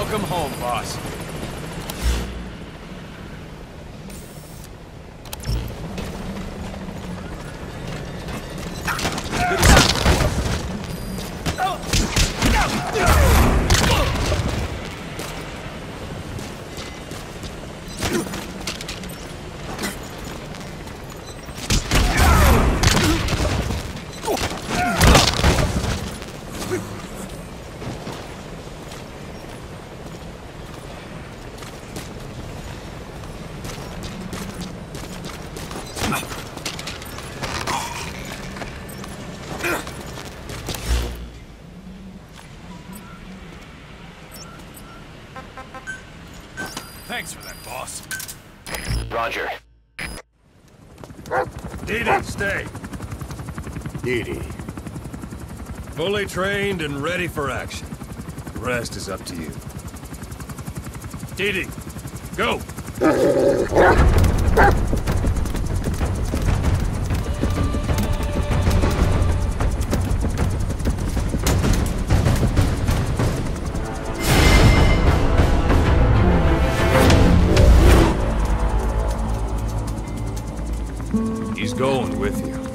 Welcome home, boss. Thanks for that, boss. Roger. DD, stay. DD. Fully trained and ready for action. The rest is up to you. DD, go! He's going with you.